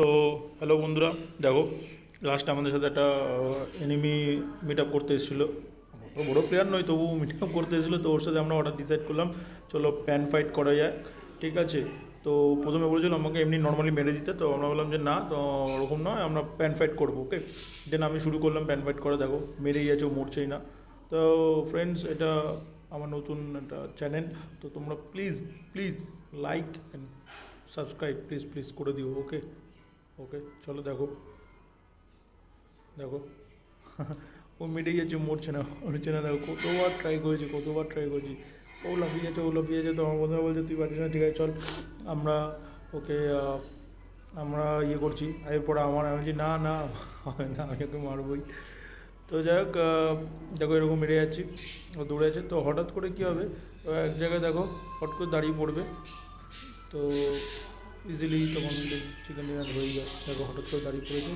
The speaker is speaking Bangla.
তো হ্যালো বন্ধুরা, দেখো লাস্ট আমাদের সাথে একটা এনিমি মিট আপ করতে এসেছিল। বড়ো প্লেয়ার নয় তবু মিট আপ করতে এসেছিল, তো ওর সাথে আমরা অর্ডার ডিসাইড করলাম, চলো প্যান ফাইট করা যায় ঠিক আছে? তো প্রথমে বলেছিল আমাকে এমনি নর্মালি মেরে দিতে, তো আমরা বললাম যে না, তো ওরকম নয়, আমরা প্যান ফাইট করব ওকে দেন আমি শুরু করলাম প্যান ফাইট করা, দেখো, মেরেই যাচ্ছে ও মরছেই না। তো ফ্রেন্ডস এটা আমার নতুন একটা চ্যানেল তো তোমরা please please like and subscribe please please করে দিও ওকে ওকে চলো দেখো। দেখো। ও মিটে যাচ্ছে মরছে না। মরছে না, দেখো, কতবার ট্রাই করেছি, কতবার ট্রাই করেছি। ও লাফিয়ে যাচ্ছে, ও লাফিয়ে যাচ্ছে, তো আমার বন্ধুরা বলছে, তুই পারছিস না, ঠিক আছে, চল। আমরা ওকে আমরা ইয়ে করছি। এরপরে আমার, আমি বলছি, না না হবে না, আমি ওকে মারবই। তো যাই হোক দেখো, এরকম মেরে যাচ্ছি। ও দৌড়ে আছে তো হঠাৎ করে কী হবে? এক জায়গায় দেখো, হট করে দাঁড়িয়ে পড়বে। তো ইজিলি তখন চিকেন ডিনার হয়ে যায়। দেখো হঠাৎ করে দাঁড়িয়ে পড়েছে।